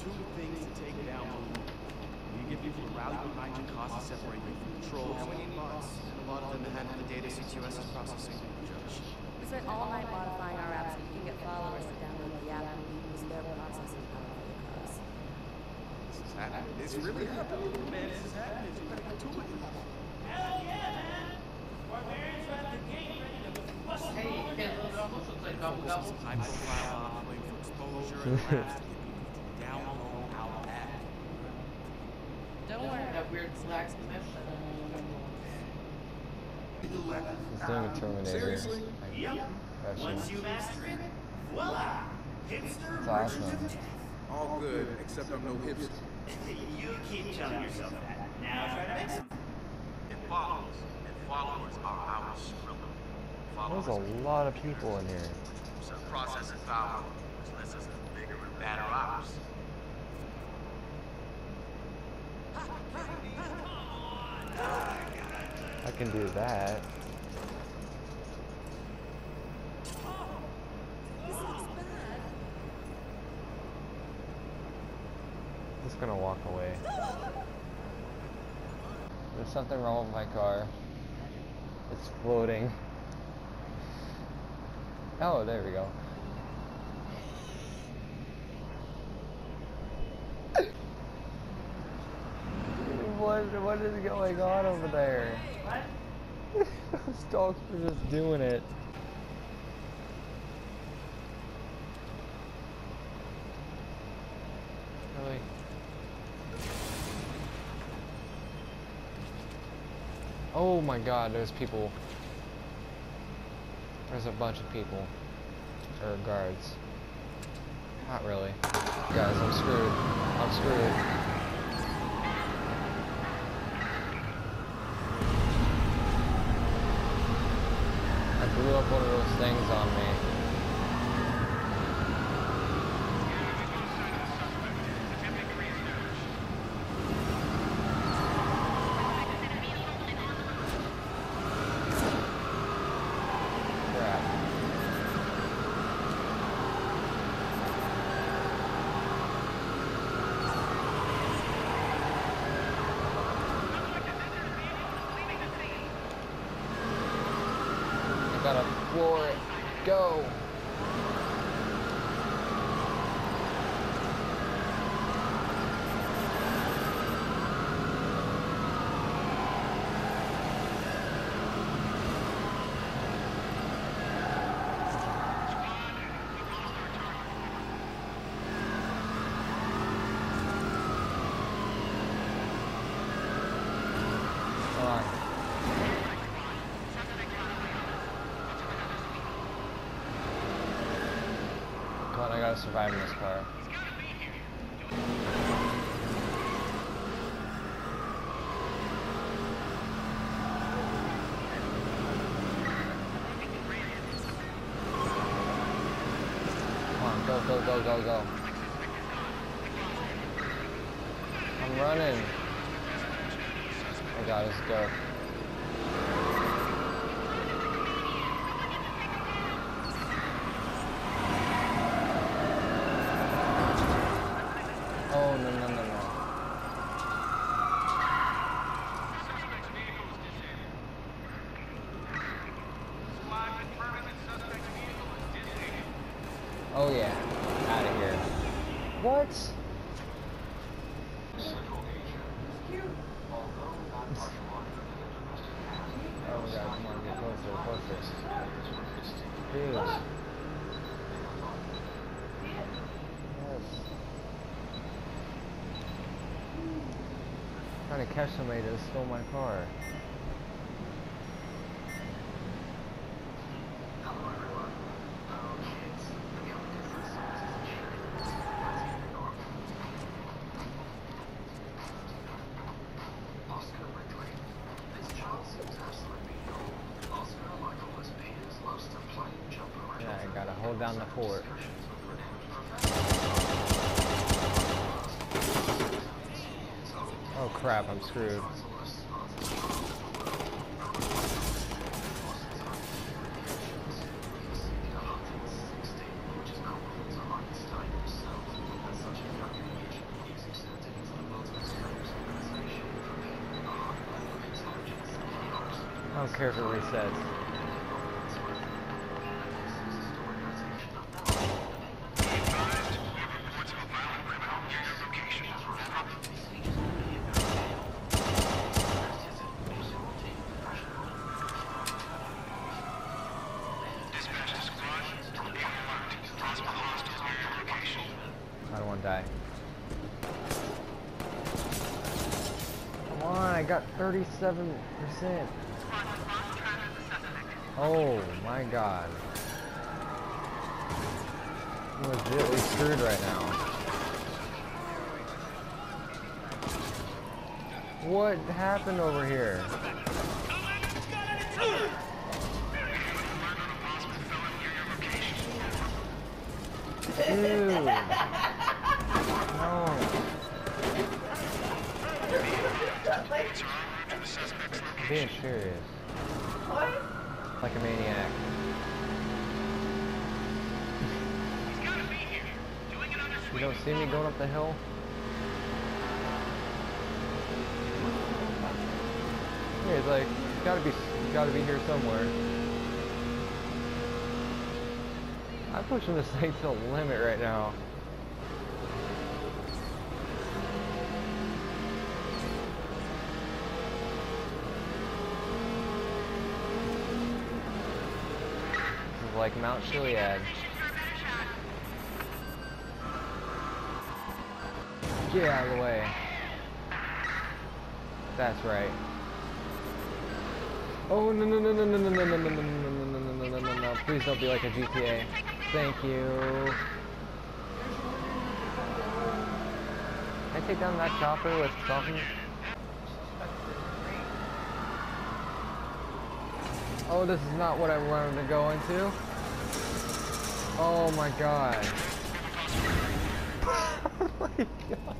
two things to take down Blume. You get people to rally behind your cause to separate you from control. And we need bots. And a lot of them to handle the data CTOS is processing. Josh. We spent all night modifying our app so we can get followers to download the app and use their processing power for the cause. This is happening. It's really happening. Man, this is happening. You better get to it. Hell yeah, man! Barbarians are at the gate ready to bust Hey, it almost looks like Gobble Gobble. High profile, uh, waiting for exposure and laughs to get people to down low how bad. Don't worry. That weird black mesh. He's doing a Terminator. Seriously? Yep. Impression. Once you master it, voila! Hipster It's version awesome. of death. All good, except I'm no hipster. you keep telling yourself that. Now try to make some. It follows, and followers are our Skrilla. There's a lot of people in here. So processing power, which lets us do bigger and badder ops. I can do that. Just gonna walk away. There's something wrong with my car. It's floating. Oh, there we go. What is going on over there? Those dogs are just doing it. Really? Oh my god, there's people. There's a bunch of people. Or guards. Not really. Guys, I'm screwed. I'm screwed. I blew up one of those things on me. Crap. I gotta floor it. Go! Come on. In this car. Go, go, go, go, go. I'm running. Oh god, let's go. Oh, no, no, no, no. Oh, yeah. Out of here. What? Oh come on, get closer, closer. Dude. Yes. Trying to catch somebody that stole my car. down the port. Oh crap, I'm screwed. I don't care if it resets. Come on, I got 37%. Oh my god. I'm legitly screwed right now. What happened over here? Dude. No. I'm being serious. What? Like a maniac. You don't see me going up the hill? Yeah, it's like, gotta be, gotta be here somewhere. I'm pushing this thing to the limit right now. Like Mount Chiliad. Get out of the way. That's right. Oh no no no no no no no no no no no no no no no no no please don't be like a GTA. Thank you. Can I take down that chopper with something? Oh, this is not what I wanted to go into. Oh my god. oh my god.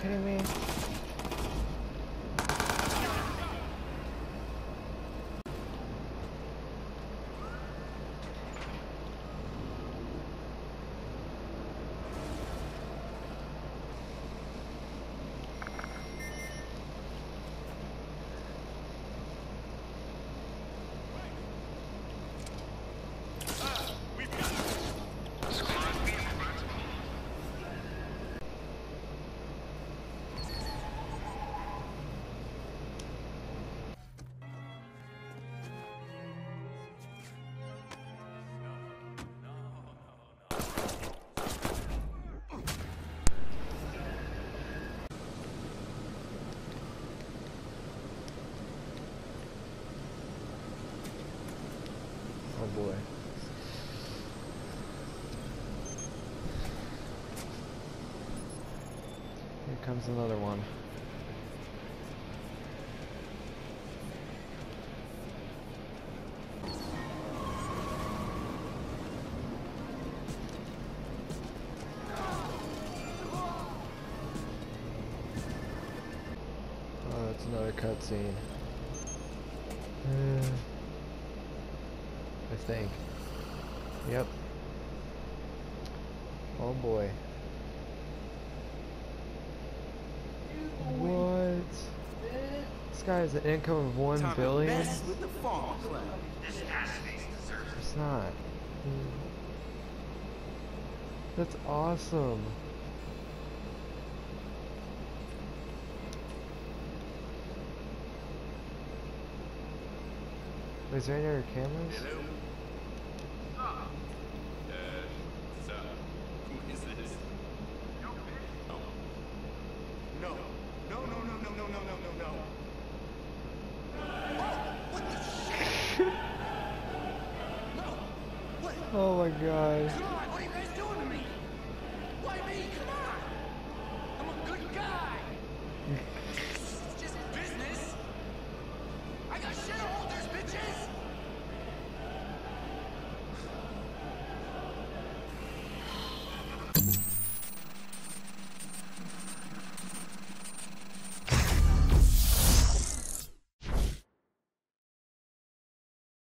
kidding me? Oh boy. Here comes another one. Cutscene. Uh, I think. Yep. Oh boy. What? This guy has an income of one Time billion. mess with the farm club. It's not. That's awesome. Is there any other cameras? No. No, no, no, no, no, no, no, no, no. Oh, oh my god. Come on,